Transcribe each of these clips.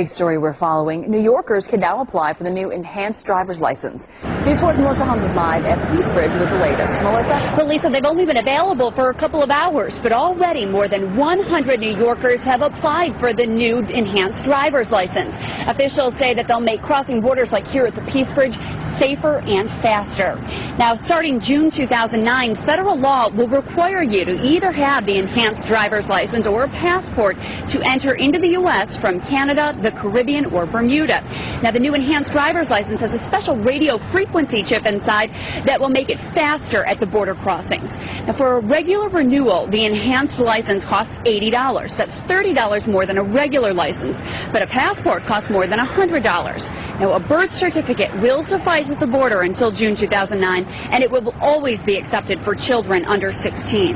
Big story we're following. New Yorkers can now apply for the new enhanced driver's license. News 4's Melissa Holmes is live at the Peace Bridge with the latest. Melissa? Well, Lisa, they've only been available for a couple of hours, but already more than 100 New Yorkers have applied for the new enhanced driver's license. Officials say that they'll make crossing borders like here at the Peace Bridge safer and faster. Now, starting June 2009, federal law will require you to either have the enhanced driver's license or a passport to enter into the U.S. from Canada, the Caribbean, or Bermuda. Now, the new enhanced driver's license has a special radio frequency chip inside that will make it faster at the border crossings. Now, for a regular renewal, the enhanced license costs $80. That's $30 more than a regular license, but a passport costs more than $100. Now, a birth certificate will suffice at the border until June 2009, and it will always be accepted for children under 16.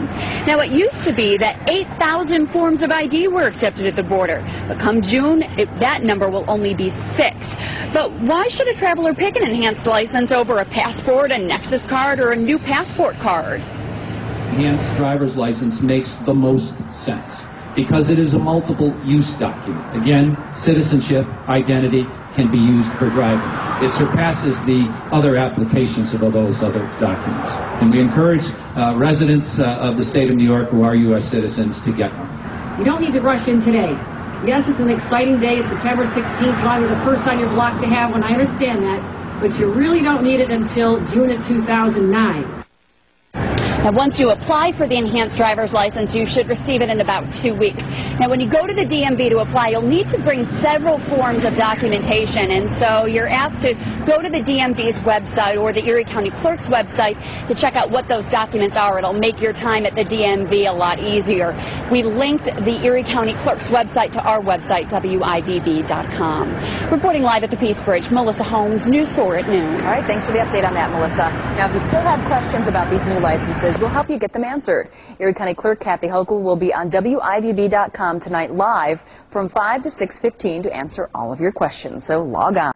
Now, it used to be that 8,000 forms of ID were accepted at the border, but come June, it, that number will only be six. But why should a traveler pick an enhanced license over a passport, a Nexus card, or a new passport card? enhanced driver's license makes the most sense because it is a multiple use document. Again, citizenship, identity can be used for driving. It surpasses the other applications of those other documents. And we encourage uh, residents uh, of the state of New York who are U.S. citizens to get one. You don't need to rush in today. Yes, it's an exciting day. It's September 16th, probably the first on your block to have one. I understand that. But you really don't need it until June of 2009. Now, once you apply for the enhanced driver's license, you should receive it in about two weeks. Now, when you go to the DMV to apply, you'll need to bring several forms of documentation, and so you're asked to go to the DMV's website or the Erie County Clerk's website to check out what those documents are. It'll make your time at the DMV a lot easier. We linked the Erie County Clerk's website to our website, WIVB.com. Reporting live at the Peace Bridge, Melissa Holmes, News 4 at noon. All right, thanks for the update on that, Melissa. Now, if you still have questions about these new licenses, we'll help you get them answered. Erie County Clerk Kathy Hochul will be on WIVB.com tonight live from 5 to 6.15 to answer all of your questions, so log on.